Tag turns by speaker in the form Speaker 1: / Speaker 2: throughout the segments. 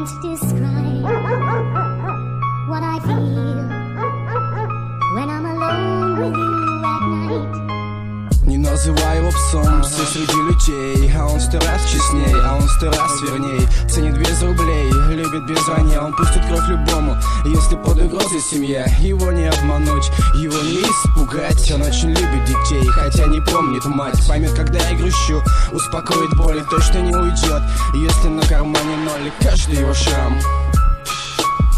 Speaker 1: Can't describe what I feel when I'm alone with you at night.
Speaker 2: Не называй его псом, все среди людей А он сто раз честней, а он сто раз верней Ценит без рублей, любит без звания Он пустит кровь любому, если под угрозой семья Его не обмануть, его не испугать. Он очень любит детей, хотя не помнит мать. Поймет, когда я грущу, успокоит боль Точно не уйдет, если на кармане ноль Каждый его шрам.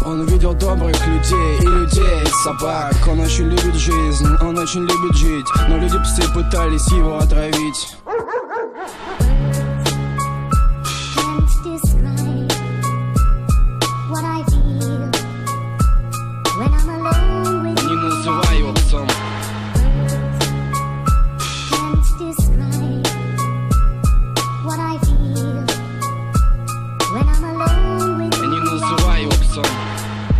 Speaker 2: Он увидел добрых людей и людей, собак. Он очень любит жизнь, он очень любит жить. Но люди псы пытались его отравить
Speaker 1: what I feel when I'm alone with you.
Speaker 2: Не псом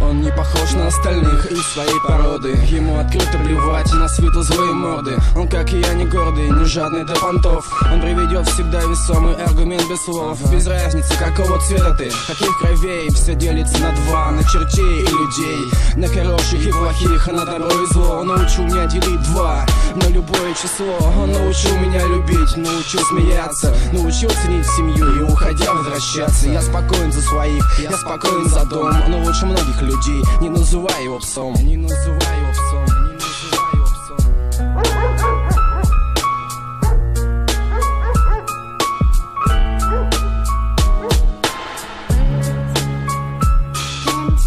Speaker 2: он не похож на остальных из своей породы. Ему открыто плевать на светло злые морды Он, как и я, не гордый, не жадный до понтов. Он приведет всегда весомый аргумент без слов. Без разницы, какого цвета ты, каких кровей Все делится на два, на чертей и людей. На хороших и плохих, на добро и зло. Он научил меня делить два любое число. Он научил меня любить, научил смеяться Научил ценить семью и уходя возвращаться. Я спокоен за своих, я спокоен за дом. Но лучше многих людей. Не называй его псом. Не называй его псом.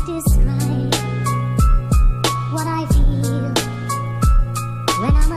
Speaker 1: Describe what I feel when I'm